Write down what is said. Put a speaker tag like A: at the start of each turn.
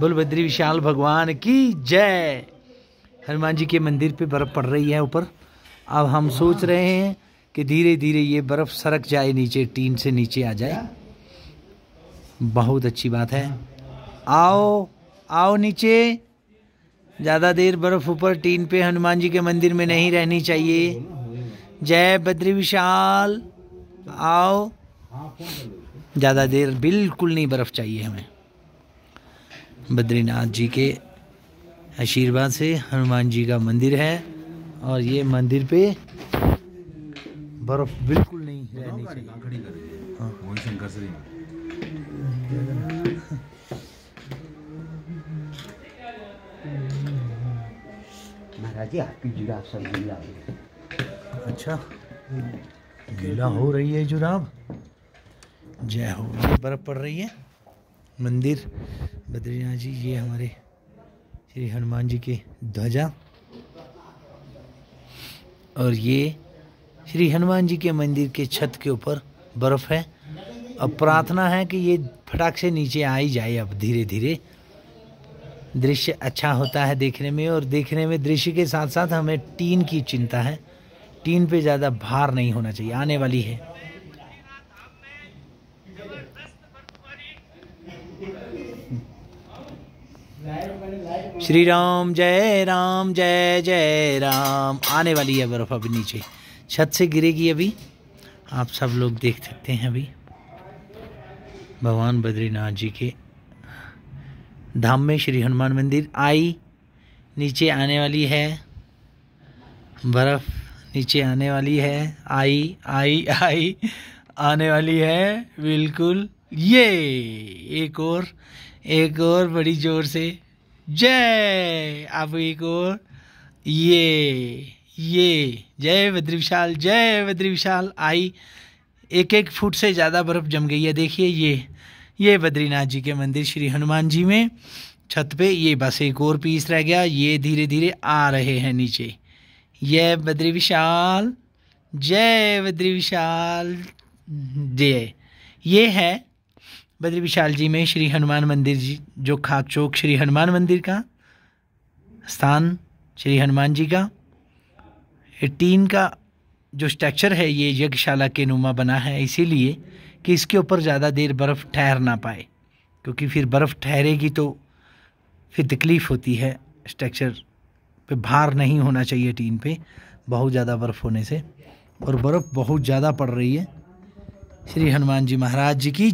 A: बोल बद्री विशाल भगवान की जय। हनुमान जी के मंदिर पे बर्फ़ पड़ रही है ऊपर। अब हम सोच रहे हैं कि धीरे धीरे ये बर्फ़ सरक जाए नीचे, टीन से नीचे आ जाए। बहुत अच्छी बात है। आओ आओ नीचे। ज़्यादा देर बर्फ़ ऊपर, टीन पे हनुमान जी के मंदिर में नहीं रहनी चाहिए। जय बद्री विशाल। आओ। ज़्यादा देर बिल्कुल नहीं बर्फ़ चाहिए हमें। बद्रीनाथ जी के आशीर्वाद से हनुमान जी का मंदिर है और ये मंदिर पे बर्फ़ बिल्कुल नहीं रहनी चाहिए। हाँ।
B: महाराज जी आपकी जुड़ा सब गीला हो
A: अच्छा गीला हो रही है जुराब। जय हो बर्फ़ पड़ रही है मंदिर बद्रीनाथ जी, ये हमारे श्री हनुमान जी के ध्वजा। और ये श्री हनुमान जी के मंदिर के छत के ऊपर बर्फ़ है। अब प्रार्थना है कि ये फटाक से नीचे आ ही जाए अब धीरे धीरे दृश्य अच्छा होता है देखने में और देखने में दृश्य के साथ साथ हमें टीन की चिंता है। टीन पे ज़्यादा भार नहीं होना चाहिए, आने वाली है। श्री राम जय राम, जय जय राम। आने वाली है बर्फ़ अभी नीचे। छत से गिरेगी अभी। आप सब लोग देख सकते हैं अभी। भगवान बद्रीनाथ जी के धाम में श्री हनुमान मंदिर आई। नीचे आने वाली है। बर्फ़ नीचे आने वाली है। आई आई आई। आने वाली है। बिल्कुल। ये एक और एक और बड़ी ज़ोर से जय। एक और ये ये। जय बद्री विशाल, जय बद्री विशाल। आई एक एक फुट से ज़्यादा बर्फ़ जम गई है। देखिए ये ये बद्रीनाथ जी के मंदिर श्री हनुमान जी में। छत पे ये बस एक और पीस रह गया। ये धीरे धीरे आ रहे हैं नीचे। ये बद्री विशाल, जय बद्री विशाल। जय। ये है बद्री विशाल जी में श्री हनुमान मंदिर जी, जो खाक चौक श्री हनुमान मंदिर का स्थान, श्री हनुमान जी का। टीन का जो स्ट्रक्चर है, ये यज्ञशाला के नुमा बना है, इसीलिए कि इसके ऊपर ज़्यादा देर बर्फ़ ठहर ना पाए, क्योंकि फिर बर्फ़ ठहरेगी तो फिर तकलीफ़ होती है। स्ट्रक्चर पे भार नहीं होना चाहिए टीन पे, बहुत ज़्यादा बर्फ़ होने से। और बर्फ़ बहुत ज़्यादा पड़ रही है। श्री हनुमान जी महाराज जी की